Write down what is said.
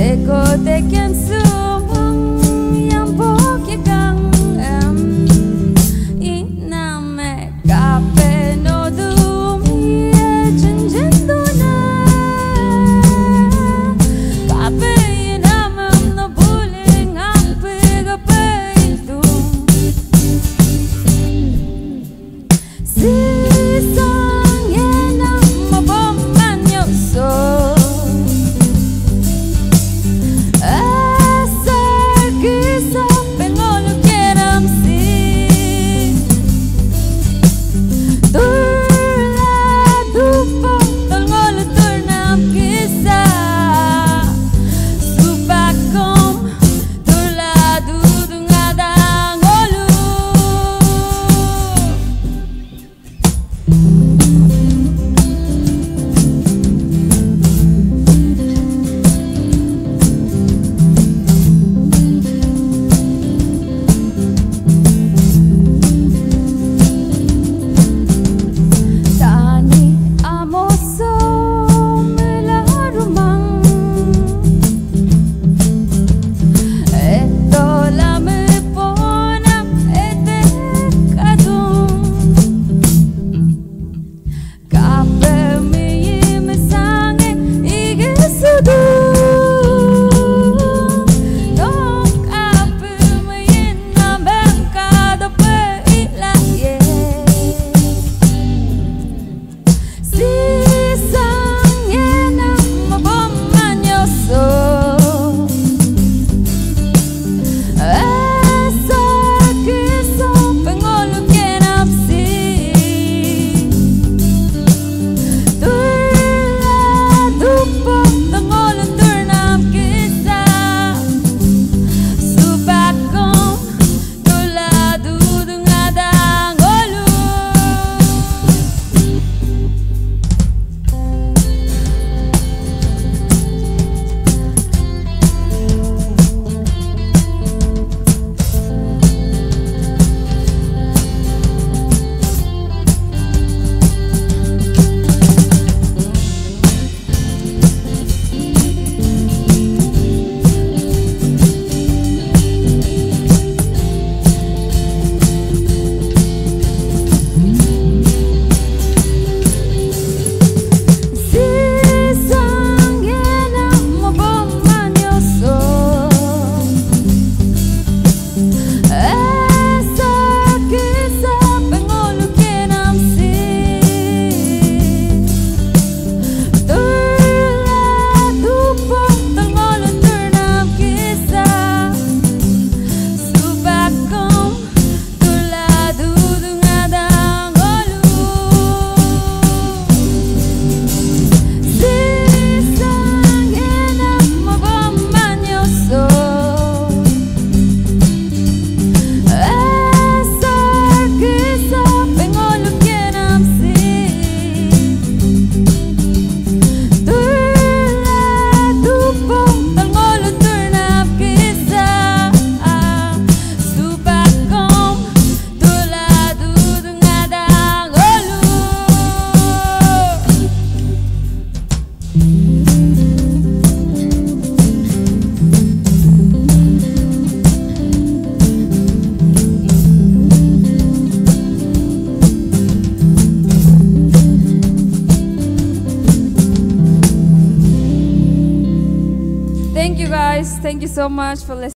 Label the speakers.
Speaker 1: seco de quien su guys. Thank you so much for listening.